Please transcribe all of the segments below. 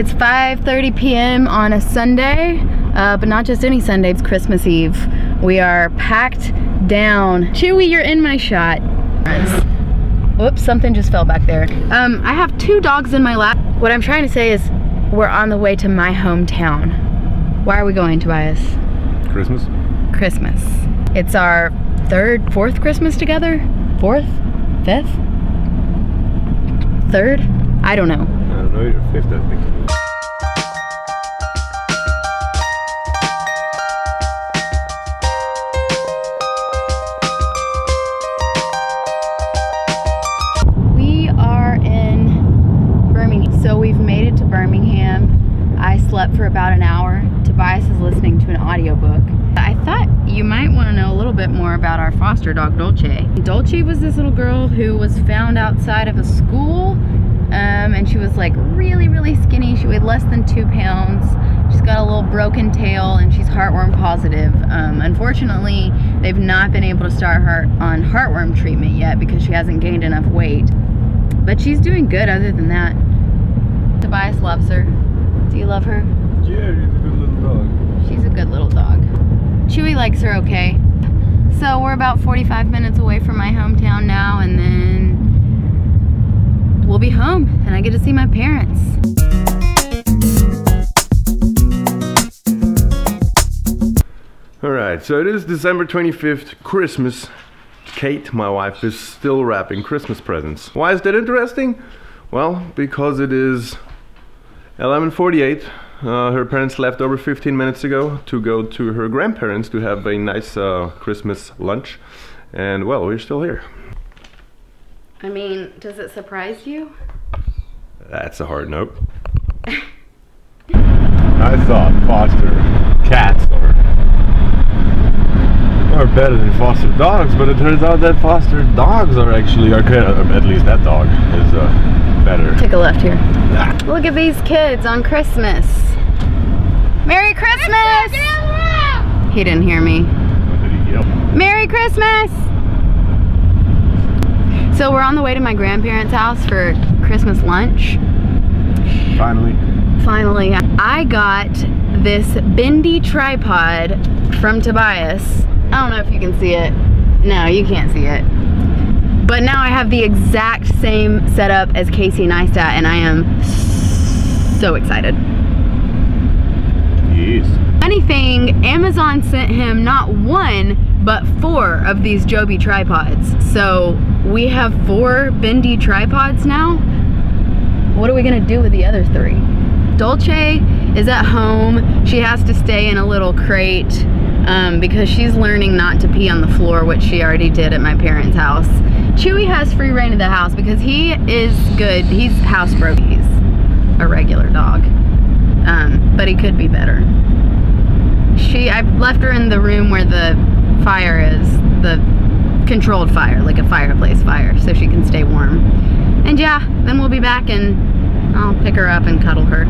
It's 5.30 p.m. on a Sunday, uh, but not just any Sunday, it's Christmas Eve. We are packed down. Chewie, you're in my shot. Whoops, something just fell back there. Um, I have two dogs in my lap. What I'm trying to say is we're on the way to my hometown. Why are we going, Tobias? Christmas? Christmas. It's our third, fourth Christmas together? Fourth? Fifth? Third? I don't know. Know, you're fifth, I think. We are in Birmingham. So we've made it to Birmingham. I slept for about an hour. Tobias is listening to an audiobook. I thought you might want to know a little bit more about our foster dog, Dulce. Dulce was this little girl who was found outside of a school um, and she was like really, really skinny. She weighed less than two pounds. She's got a little broken tail and she's heartworm positive. Um, unfortunately, they've not been able to start her on heartworm treatment yet because she hasn't gained enough weight. But she's doing good other than that. Tobias loves her. Do you love her? Yeah, you're a good little dog. She's a good little dog. Chewie likes her okay. So we're about 45 minutes away from my hometown now and then we'll be home and I get to see my parents. Alright, so it is December 25th, Christmas. Kate, my wife, is still wrapping Christmas presents. Why is that interesting? Well, because it is 11.48. Uh, her parents left over 15 minutes ago to go to her grandparents to have a nice uh, Christmas lunch. And well, we're still here. I mean, does it surprise you? That's a hard note. I thought foster cats are, are better than foster dogs, but it turns out that foster dogs are actually, are kind of, at least that dog is uh, better. Take a left here. Look at these kids on Christmas. Merry Christmas! He didn't hear me. Merry Christmas! So we're on the way to my grandparents' house for Christmas lunch. Finally. Finally, I got this bendy tripod from Tobias. I don't know if you can see it. No, you can't see it. But now I have the exact same setup as Casey Neistat and I am so excited. Yes. Funny thing, Amazon sent him not one, but four of these Joby tripods. So we have four bendy tripods now. What are we gonna do with the other three? Dulce is at home. She has to stay in a little crate um, because she's learning not to pee on the floor, which she already did at my parents' house. Chewie has free reign of the house because he is good. He's housebroken. He's a regular dog, um, but he could be better. She, I left her in the room where the fire is, the controlled fire, like a fireplace fire, so she can stay warm. And yeah, then we'll be back and I'll pick her up and cuddle her.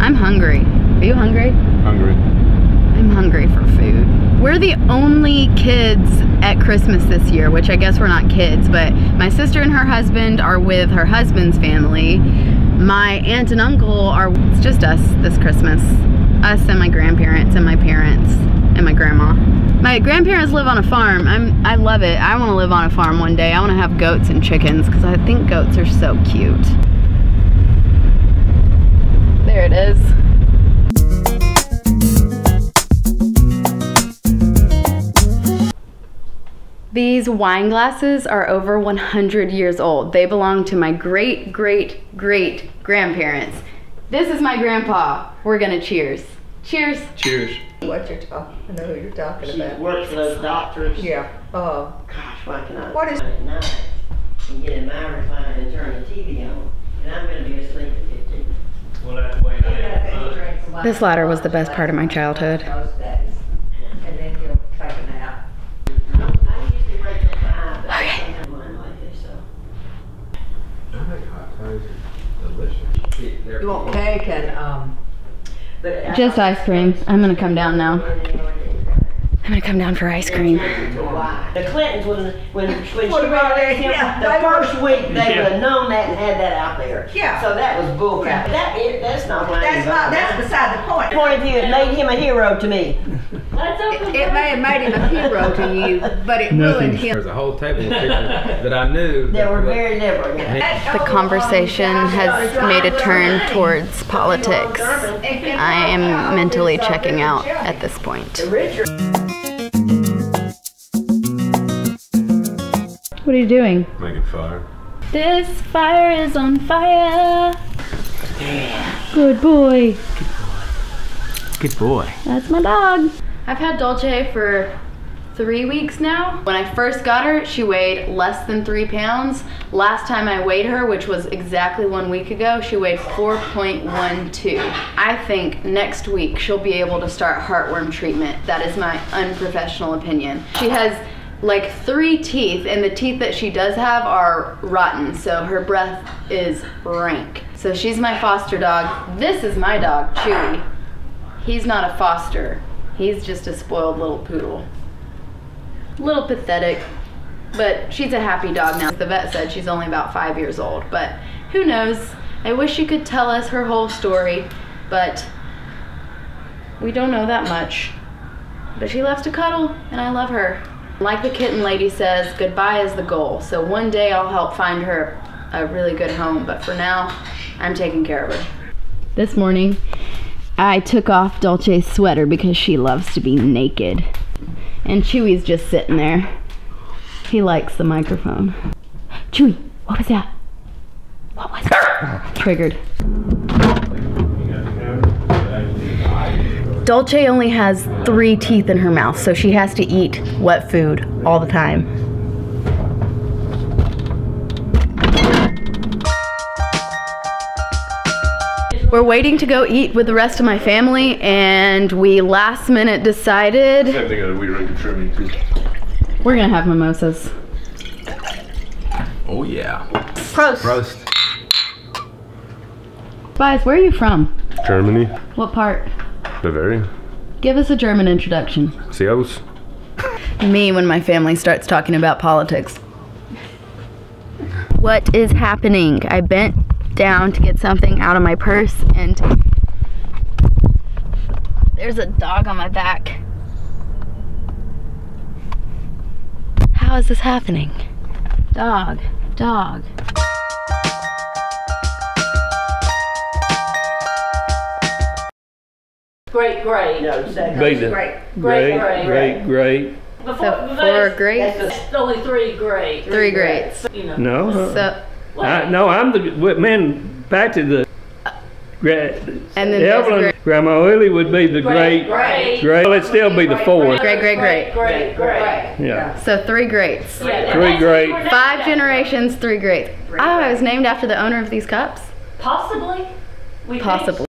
I'm hungry. Are you hungry? Hungry. I'm hungry for food. We're the only kids at Christmas this year, which I guess we're not kids, but my sister and her husband are with her husband's family. My aunt and uncle are, it's just us this Christmas. Us and my grandparents and my parents and my grandma. My grandparents live on a farm. I'm, I love it. I want to live on a farm one day. I want to have goats and chickens because I think goats are so cute. There it is. These wine glasses are over 100 years old. They belong to my great, great, great grandparents. This is my grandpa. We're gonna cheers. Cheers. Cheers. What you're talking, I know who you're talking She about. works for those doctors. Yeah, uh, Gosh, why can I? What is- At night and get in my recliner and turn the TV on, and I'm gonna be asleep at fifteen. Well, that's the way it is. This ladder was the best part of my childhood. Those days. And then you'll take a nap. I usually wake till five, but I don't have mine like this, so. I like hot ties. Delicious. You want cake and, um, But I- Just ice cream. I'm gonna come down now. I'm gonna come down for ice cream. The Clintons, when, when, when she What about raised it? him, Yeah, the they were- first week, they would have known that and had that out there. Yeah. So that was bullcrap. That, it, that's not what That's not, that's beside the point. The Point of view, it made him a hero to me. It may have made him a hero to you, but it ruined him. There's a whole table of people that I knew. They that were were- very liberal. The conversation has made a turn towards politics. I am mentally checking out at this point. What are you doing? Making fire. This fire is on fire. Yeah. Good boy. Good boy. Good boy. That's my dog. I've had Dulce for three weeks now. When I first got her, she weighed less than three pounds. Last time I weighed her, which was exactly one week ago, she weighed 4.12. I think next week she'll be able to start heartworm treatment. That is my unprofessional opinion. She has like three teeth, and the teeth that she does have are rotten, so her breath is rank. So she's my foster dog. This is my dog, Chewie. He's not a foster. He's just a spoiled little poodle. A Little pathetic, but she's a happy dog now. The vet said she's only about five years old, but who knows? I wish she could tell us her whole story, but we don't know that much. But she loves to cuddle, and I love her. Like the kitten lady says, goodbye is the goal. So one day I'll help find her a really good home, but for now, I'm taking care of her. This morning, I took off Dulce's sweater because she loves to be naked. And Chewie's just sitting there. He likes the microphone. Chewie, what was that? What was that? Triggered. Dulce only has three teeth in her mouth, so she has to eat wet food all the time. We're waiting to go eat with the rest of my family, and we last minute decided Same thing we drink trimming too. we're gonna have mimosas. Oh yeah. Prost. Roast. Spies, where are you from? Germany, What part? Bavaria, Give us a German introduction. Servus. Me when my family starts talking about politics. What is happening? I bent down to get something out of my purse and there's a dog on my back. How is this happening? Dog, dog. Great, great. No, second. Be the Great. great, Great, great, great. Before, So four greats, only three great. three greats. You know. No, So I, no, I'm the man. Back to the. Gra- And then Evelyn, great- Grandma Willie would be the great, great. great. Well, it'd still be the fourth. Great, great, great. Great, great. Yeah, so three greats. Yeah, Three that's- great. Five generations, three greats. Oh, I was named after the owner of these cups? Possibly. We think. Possibly.